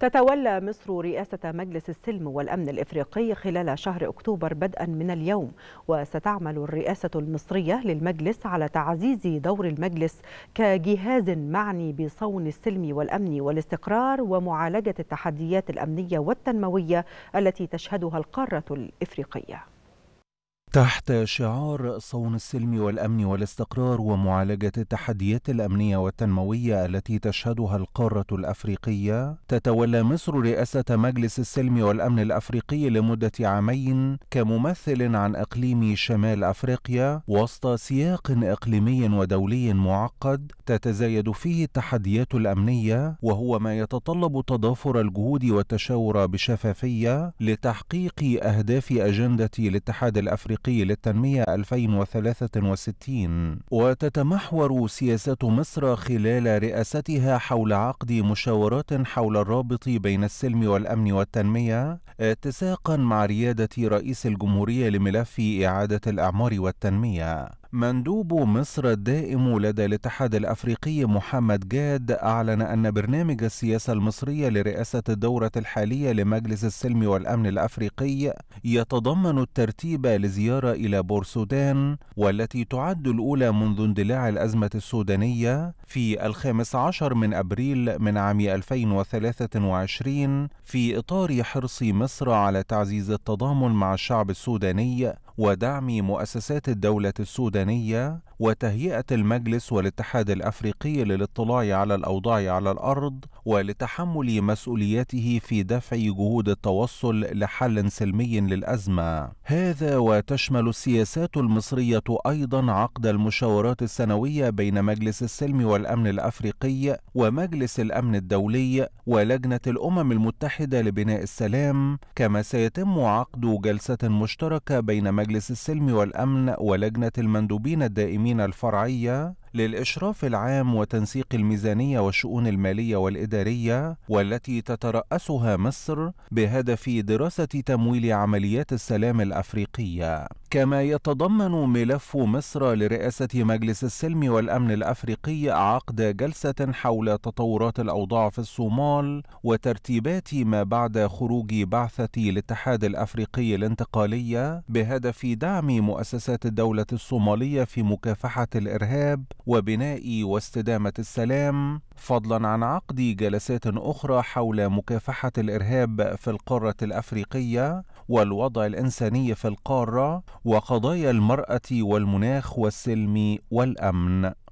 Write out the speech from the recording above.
تتولى مصر رئاسة مجلس السلم والأمن الإفريقي خلال شهر أكتوبر بدءا من اليوم وستعمل الرئاسة المصرية للمجلس على تعزيز دور المجلس كجهاز معني بصون السلم والأمن والاستقرار ومعالجة التحديات الأمنية والتنموية التي تشهدها القارة الإفريقية. تحت شعار صون السلم والأمن والاستقرار ومعالجة التحديات الأمنية والتنموية التي تشهدها القارة الأفريقية تتولى مصر رئاسة مجلس السلم والأمن الأفريقي لمدة عامين كممثل عن إقليم شمال أفريقيا وسط سياق إقليمي ودولي معقد تتزايد فيه التحديات الأمنية وهو ما يتطلب تضافر الجهود والتشاور بشفافية لتحقيق أهداف أجندة الاتحاد الأفريقي الافريقي للتنميه 2063 وتتمحور سياسات مصر خلال رئاستها حول عقد مشاورات حول الرابط بين السلم والأمن والتنمية اتساقا مع ريادة رئيس الجمهورية لملف إعادة الأعمار والتنمية. مندوب مصر الدائم لدى الاتحاد الأفريقي محمد جاد أعلن أن برنامج السياسة المصرية لرئاسة الدورة الحالية لمجلس السلم والأمن الأفريقي يتضمن الترتيب لزيارة إلى بورسودان والتي تعد الأولى منذ اندلاع الأزمة السودانية في الخامس عشر من أبريل من عام 2023 في إطار حرص مصر على تعزيز التضامن مع الشعب السوداني ودعم مؤسسات الدولة السودانية وتهيئة المجلس والاتحاد الأفريقي للاطلاع على الأوضاع على الأرض ولتحمل مسؤولياته في دفع جهود التوصل لحل سلمي للأزمة. هذا وتشمل السياسات المصرية أيضا عقد المشاورات السنوية بين مجلس السلم والأمن الأفريقي ومجلس الأمن الدولي ولجنة الأمم المتحدة لبناء السلام كما سيتم عقد جلسة مشتركة بين مجلس السلم والأمن ولجنة المندوبين الدائمين الفرعية للإشراف العام وتنسيق الميزانية والشؤون المالية والإدارية والتي تترأسها مصر بهدف دراسة تمويل عمليات السلام الأفريقية. كما يتضمن ملف مصر لرئاسة مجلس السلم والأمن الأفريقي عقد جلسة حول تطورات الأوضاع في الصومال وترتيبات ما بعد خروج بعثة الاتحاد الأفريقي الانتقالية بهدف دعم مؤسسات الدولة الصومالية في مكافحة الإرهاب وبناء واستدامة السلام فضلا عن عقد جلسات أخرى حول مكافحة الإرهاب في القارة الأفريقية والوضع الإنساني في القارة وقضايا المرأة والمناخ والسلم والأمن.